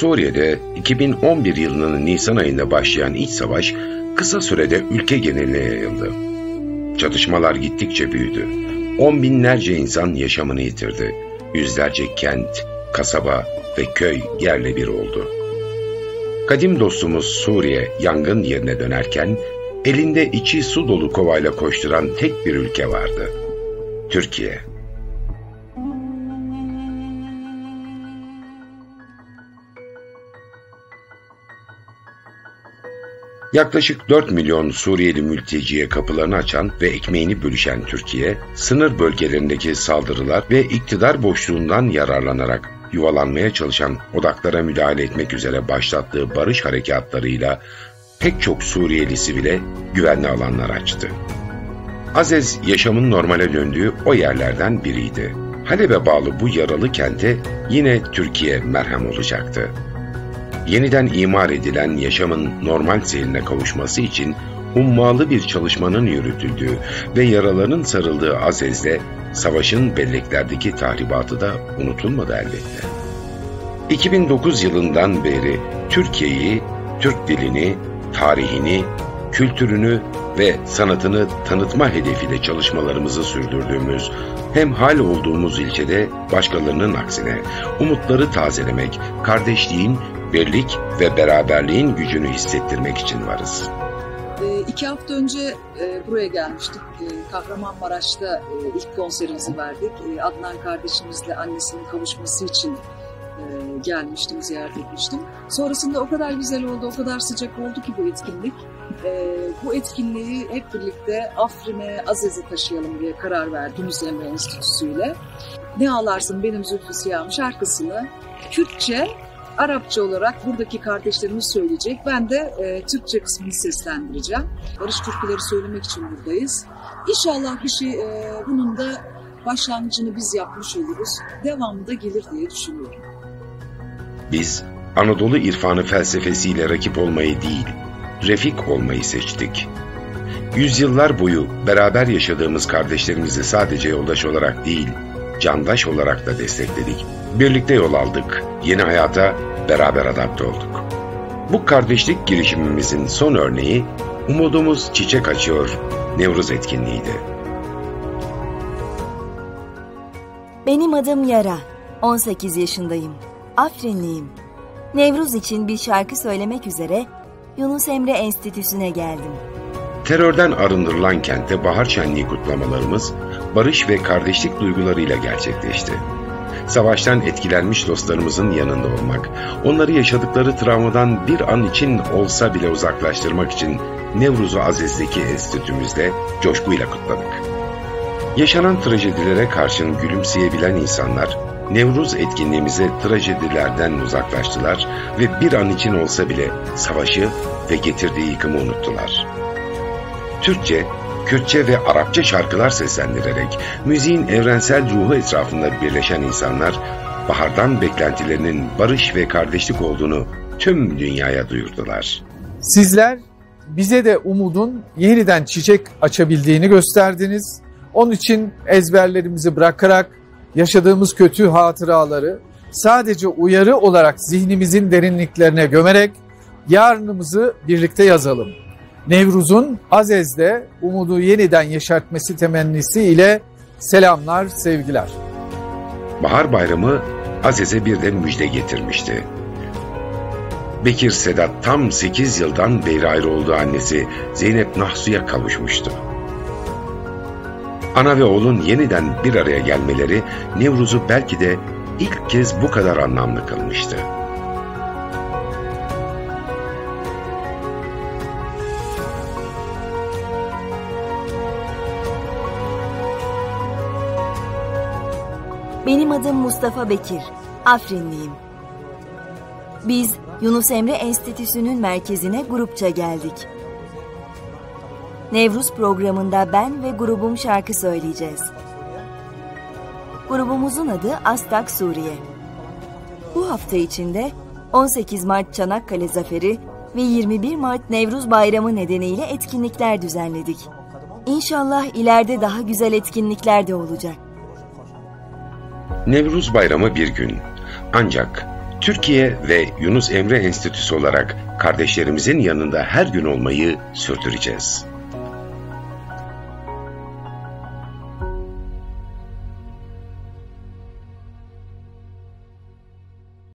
Suriye'de 2011 yılının Nisan ayında başlayan iç savaş kısa sürede ülke geneline yayıldı. Çatışmalar gittikçe büyüdü. On binlerce insan yaşamını yitirdi. Yüzlerce kent, kasaba ve köy yerle bir oldu. Kadim dostumuz Suriye yangın yerine dönerken elinde içi su dolu kovayla koşturan tek bir ülke vardı. Türkiye. Yaklaşık 4 milyon Suriyeli mülteciye kapılarını açan ve ekmeğini bölüşen Türkiye, sınır bölgelerindeki saldırılar ve iktidar boşluğundan yararlanarak yuvalanmaya çalışan odaklara müdahale etmek üzere başlattığı barış harekatlarıyla pek çok Suriyelisi bile güvenli alanlar açtı. Azez yaşamın normale döndüğü o yerlerden biriydi. Halep'e bağlı bu yaralı kente yine Türkiye merhem olacaktı yeniden imar edilen yaşamın normal seyrine kavuşması için ummalı bir çalışmanın yürütüldüğü ve yaraların sarıldığı Azez'de savaşın belleklerdeki tahribatı da unutulmadı elbette. 2009 yılından beri Türkiye'yi, Türk dilini, tarihini, kültürünü ve sanatını tanıtma hedefiyle çalışmalarımızı sürdürdüğümüz, hem hal olduğumuz ilçede başkalarının aksine umutları tazelemek, kardeşliğin birlik ve beraberliğin gücünü hissettirmek için varız. E, iki hafta önce e, buraya gelmiştik. E, Kahramanmaraş'ta e, ilk konserimizi verdik. E, Adnan kardeşimizle annesinin kavuşması için e, gelmiştim, ziyaret etmiştim. Sonrasında o kadar güzel oldu, o kadar sıcak oldu ki bu etkinlik. Bu etkinliği hep birlikte Afrin'e, Aziz'e taşıyalım diye karar verdi Yunus Emre Enstitüsü. Ne ağlarsın benim zülfü siyahım şarkısını Kürtçe Arapça olarak buradaki kardeşlerimiz söyleyecek. Ben de e, Türkçe kısmını seslendireceğim. Barış türküleri söylemek için buradayız. İnşallah bir şey e, bunun da başlangıcını biz yapmış oluruz. Devamı da gelir diye düşünüyorum. Biz Anadolu irfanı felsefesiyle rakip olmayı değil, refik olmayı seçtik. Yüzyıllar boyu beraber yaşadığımız kardeşlerimizi sadece yoldaş olarak değil, candaş olarak da destekledik. Birlikte yol aldık. Yeni hayata beraber adapte olduk. Bu kardeşlik girişimimizin son örneği Umudumuz Çiçek Açıyor Nevruz etkinliğiydi. Benim adım Yara. 18 yaşındayım. Afrinliyim. Nevruz için bir şarkı söylemek üzere Yunus Emre Enstitüsü'ne geldim. Terörden arındırılan kentte bahar şenliği kutlamalarımız barış ve kardeşlik duygularıyla gerçekleşti. Savaştan etkilenmiş dostlarımızın yanında olmak, onları yaşadıkları travmadan bir an için olsa bile uzaklaştırmak için Nevruz'u Aziz'deki enstitümüzde coşkuyla kutladık. Yaşanan trajedilere karşın gülümseyebilen insanlar, Nevruz etkinliğimize trajedilerden uzaklaştılar ve bir an için olsa bile savaşı ve getirdiği yıkımı unuttular. Türkçe, Kürtçe ve Arapça şarkılar seslendirerek müziğin evrensel ruhu etrafında birleşen insanlar bahardan beklentilerinin barış ve kardeşlik olduğunu tüm dünyaya duyurdular. Sizler bize de umudun yeniden çiçek açabildiğini gösterdiniz. Onun için ezberlerimizi bırakarak yaşadığımız kötü hatıraları sadece uyarı olarak zihnimizin derinliklerine gömerek yarınımızı birlikte yazalım. Nevruz'un Azez'de umudu yeniden yeşertmesi temennisi ile selamlar, sevgiler. Bahar Bayramı Azez'e bir de müjde getirmişti. Bekir Sedat tam 8 yıldan beri ayrı olduğu annesi Zeynep Nahsu'ya kavuşmuştu. Ana ve oğlun yeniden bir araya gelmeleri Nevruz'u belki de ilk kez bu kadar anlamlı kılmıştı. Benim adım Mustafa Bekir. Afrinliyim. Biz Yunus Emre Enstitüsü'nün merkezine grupça geldik. Nevruz programında ben ve grubum şarkı söyleyeceğiz. Grubumuzun adı Astak Suriye. Bu hafta içinde 18 Mart Çanakkale Zaferi ve 21 Mart Nevruz Bayramı nedeniyle etkinlikler düzenledik. İnşallah ileride daha güzel etkinlikler de olacak. Nevruz bayramı bir gün. Ancak Türkiye ve Yunus Emre Enstitüsü olarak kardeşlerimizin yanında her gün olmayı sürdüreceğiz.